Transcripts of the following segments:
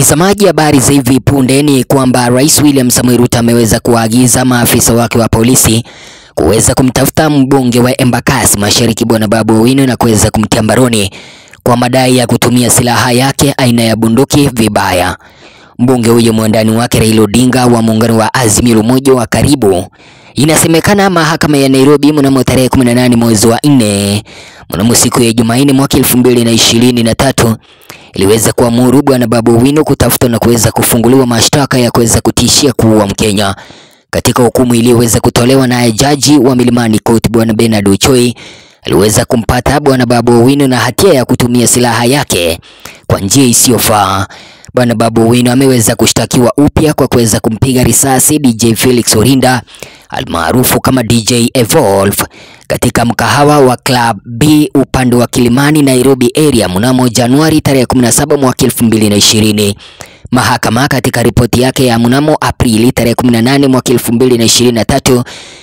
Mtazamaji, habari za hivi punde ni kwamba Rais William Samoei Ruto ameweza kuwaagiza maafisa wake wa polisi kuweza kumtafuta mbunge wa Embakasi Mashariki Bwana Babu Owino na kuweza kumtia mbaroni kwa madai ya kutumia silaha yake aina ya bunduki vibaya. Mbunge huyo mwandani wake Raila Odinga wa muungano wa Azimio la Umoja wa karibu, inasemekana mahakama ya Nairobi mnamo tarehe 18 mwezi wa 4 mnamo siku ya Jumanne mwaka 2023 iliweza kuamuru bwana Babu Owino kutafutwa na kuweza kufunguliwa mashtaka ya kuweza kutishia kuua Mkenya. Katika hukumu iliyoweza kutolewa na jaji wa Milimani Court bwana Bernard Ochoi aliweza kumpata bwana Babu Owino na hatia ya kutumia silaha yake kwa njia isiyofaa. Bwana Babu Owino ameweza kushtakiwa upya kwa kuweza kumpiga risasi DJ Felix Orinda almaarufu kama DJ Evolve katika mkahawa wa Club B upande wa Kilimani Nairobi area mnamo Januari tarehe 17 mwaka 2020. Mahakama katika ripoti yake ya mnamo Aprili tarehe 18 mwaka 2023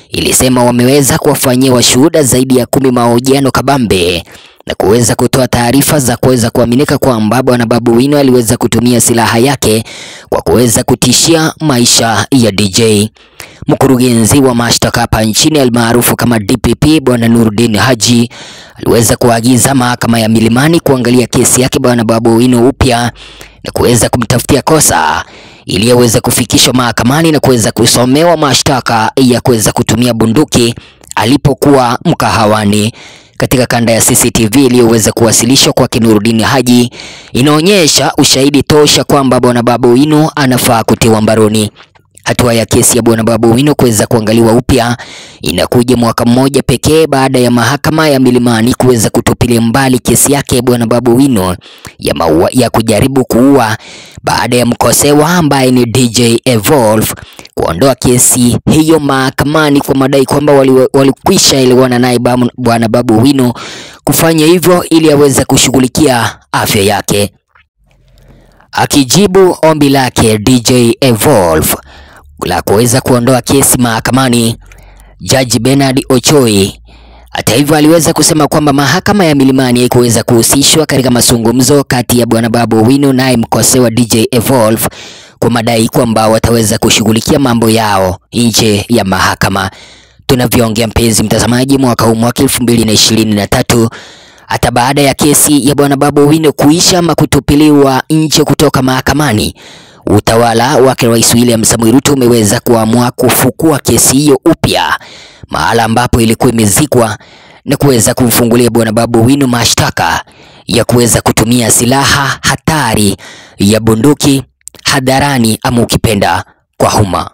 ilisema wameweza kuwafanyia washuhuda zaidi ya kumi mahojiano kabambe na kuweza kutoa taarifa za kuweza kuaminika kwamba bwana Babu Owino aliweza kutumia silaha yake kwa kuweza kutishia maisha ya DJ. Mkurugenzi wa mashtaka hapa nchini almaarufu kama DPP bwana Nuruddin Haji aliweza kuagiza mahakama ya Milimani kuangalia kesi yake bwana Babu Owino upya na kuweza kumtafutia kosa ili aweze kufikishwa mahakamani na kuweza kusomewa mashtaka ya kuweza kutumia bunduki alipokuwa mkahawani. Katika kanda ya CCTV iliyoweza kuwasilishwa kwa Nuruddin Haji inaonyesha ushahidi tosha kwamba bwana Babu Owino anafaa kutiwa mbaroni. Hatua ya kesi ya bwana Babu Owino kuweza kuangaliwa upya inakuja mwaka mmoja pekee baada ya mahakama ya Milimani kuweza kutupilia mbali kesi yake bwana Babu Owino ya maua, ya kujaribu kuua baada ya mkosewa ambaye ni DJ Evolve kuondoa kesi hiyo mahakamani kwa madai kwamba walikwisha wali elewana naye bwana Babu Owino kufanya hivyo ili aweze kushughulikia afya yake. Akijibu ombi lake DJ Evolve la kuweza kuondoa kesi mahakamani, Jaji Bernard Ochoi hata hivyo aliweza kusema kwamba mahakama ya Milimani haikuweza kuhusishwa katika mazungumzo kati ya bwana Babu Owino naye mkosewa DJ Evolve kwa madai kwamba wataweza kushughulikia mambo yao nje ya mahakama. Tunavyoongea mpenzi mtazamaji, mwaka huu mwaka 2023 hata baada ya kesi ya bwana Babu Owino kuisha ama kutupiliwa nje kutoka mahakamani, utawala wake Rais William Samoei Ruto umeweza kuamua kufukua kesi hiyo upya, mahala ambapo ilikuwa imezikwa na kuweza kumfungulia bwana Babu Owino mashtaka ya kuweza kutumia silaha hatari ya bunduki hadharani ama ukipenda kwa umma.